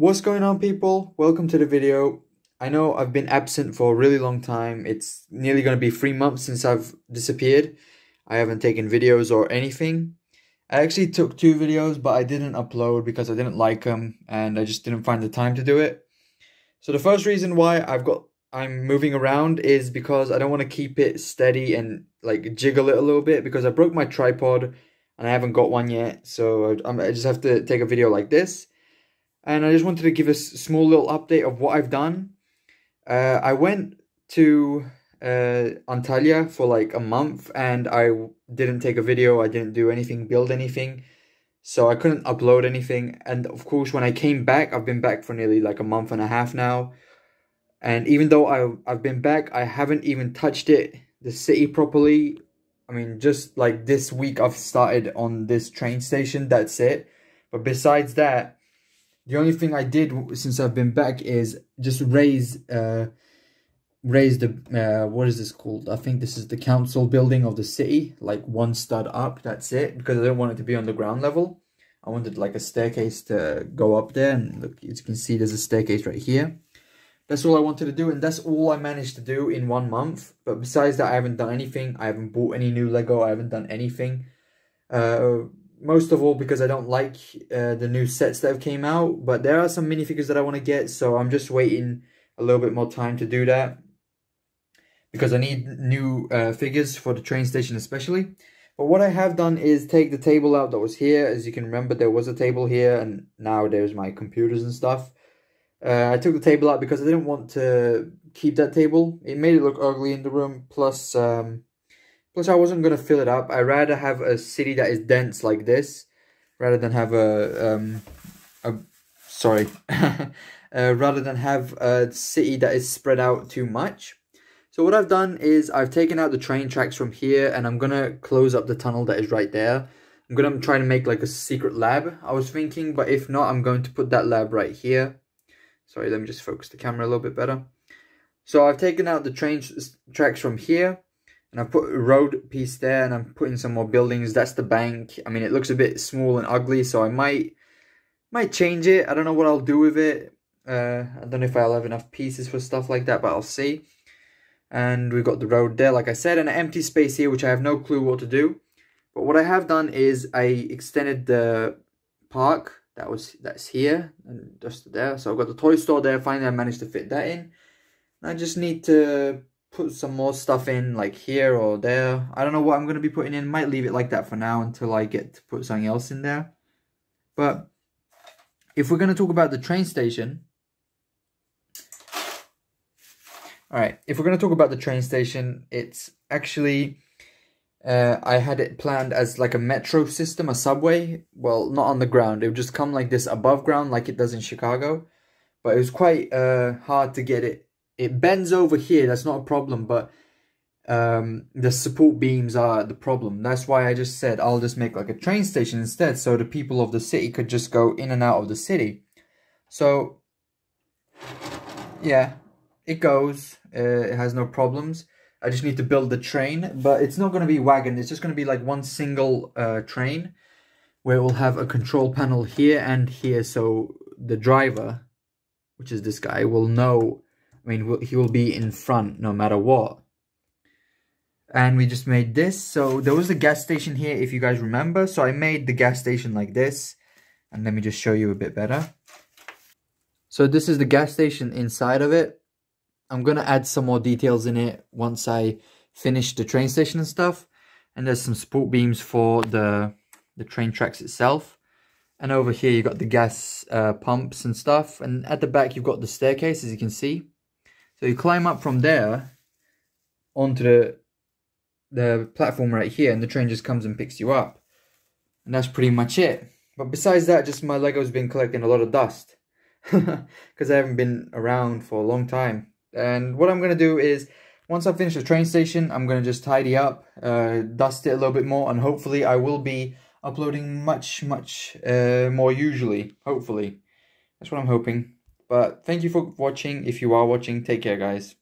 What's going on people? Welcome to the video. I know I've been absent for a really long time. It's nearly going to be three months since I've disappeared. I haven't taken videos or anything. I actually took two videos, but I didn't upload because I didn't like them and I just didn't find the time to do it. So the first reason why I've got I'm moving around is because I don't want to keep it steady and like jiggle it a little bit because I broke my tripod and I haven't got one yet. So I, I just have to take a video like this. And I just wanted to give a small little update of what I've done. Uh, I went to uh, Antalya for like a month and I didn't take a video. I didn't do anything, build anything. So I couldn't upload anything. And of course, when I came back, I've been back for nearly like a month and a half now. And even though I, I've been back, I haven't even touched it, the city properly. I mean, just like this week, I've started on this train station. That's it. But besides that, the only thing I did since I've been back is just raise, uh, raise the, uh, what is this called? I think this is the council building of the city, like one stud up. That's it. Because I don't want it to be on the ground level. I wanted like a staircase to go up there. And look, as you can see, there's a staircase right here. That's all I wanted to do, and that's all I managed to do in one month. But besides that, I haven't done anything. I haven't bought any new Lego. I haven't done anything. Uh, most of all because I don't like uh, the new sets that have came out. But there are some minifigures that I want to get, so I'm just waiting a little bit more time to do that. Because I need new uh, figures for the train station especially. But what I have done is take the table out that was here. As you can remember, there was a table here, and now there's my computers and stuff. Uh, I took the table out because I didn't want to keep that table. It made it look ugly in the room. Plus, um, plus I wasn't gonna fill it up. I'd rather have a city that is dense like this, rather than have a um, a sorry, uh, rather than have a city that is spread out too much. So what I've done is I've taken out the train tracks from here, and I'm gonna close up the tunnel that is right there. I'm gonna try to make like a secret lab. I was thinking, but if not, I'm going to put that lab right here. Sorry, let me just focus the camera a little bit better. So I've taken out the train tracks from here and I've put a road piece there and I'm putting some more buildings. That's the bank. I mean, it looks a bit small and ugly, so I might might change it. I don't know what I'll do with it. Uh, I don't know if I'll have enough pieces for stuff like that, but I'll see. And we've got the road there, like I said, and an empty space here, which I have no clue what to do. But what I have done is I extended the park that was that's here and just there. So I've got the toy store there. Finally, I managed to fit that in. I just need to put some more stuff in like here or there. I don't know what I'm going to be putting in. Might leave it like that for now until I get to put something else in there. But if we're going to talk about the train station. Alright, if we're going to talk about the train station, it's actually uh, I had it planned as like a metro system, a subway. Well, not on the ground. It would just come like this above ground like it does in Chicago. But it was quite uh, hard to get it. It bends over here. That's not a problem. But um, the support beams are the problem. That's why I just said I'll just make like a train station instead. So the people of the city could just go in and out of the city. So, yeah, it goes. Uh, it has no problems. I just need to build the train, but it's not going to be wagon. It's just going to be like one single uh, train where we'll have a control panel here and here. So the driver, which is this guy, will know, I mean, he will be in front no matter what. And we just made this. So there was a gas station here, if you guys remember. So I made the gas station like this. And let me just show you a bit better. So this is the gas station inside of it. I'm going to add some more details in it once I finish the train station and stuff. And there's some support beams for the, the train tracks itself. And over here you've got the gas uh, pumps and stuff. And at the back you've got the staircase as you can see. So you climb up from there onto the, the platform right here and the train just comes and picks you up. And that's pretty much it. But besides that, just my Lego's been collecting a lot of dust. Because I haven't been around for a long time. And what I'm going to do is, once I finish the train station, I'm going to just tidy up, uh, dust it a little bit more, and hopefully I will be uploading much, much uh, more usually. Hopefully. That's what I'm hoping. But thank you for watching. If you are watching, take care, guys.